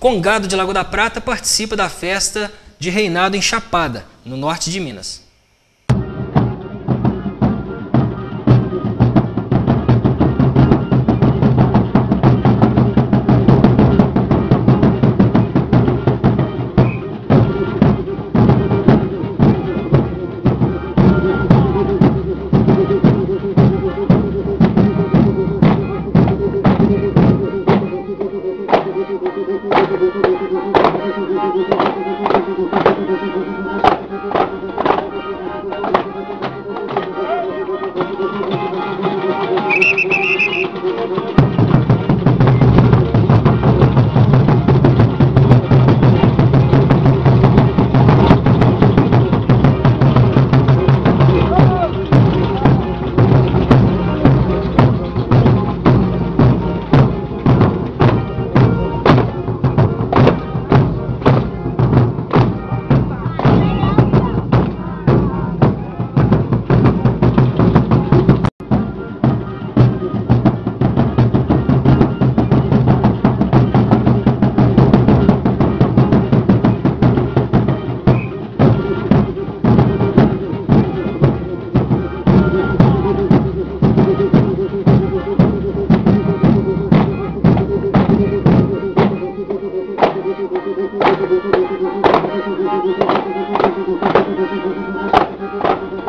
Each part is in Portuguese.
Congado de Lagoa da Prata participa da festa de reinado em Chapada, no norte de Minas. Thank you. Thank you.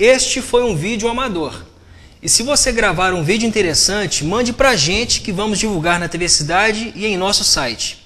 Este foi um vídeo amador. E se você gravar um vídeo interessante, mande pra gente que vamos divulgar na TV Cidade e em nosso site.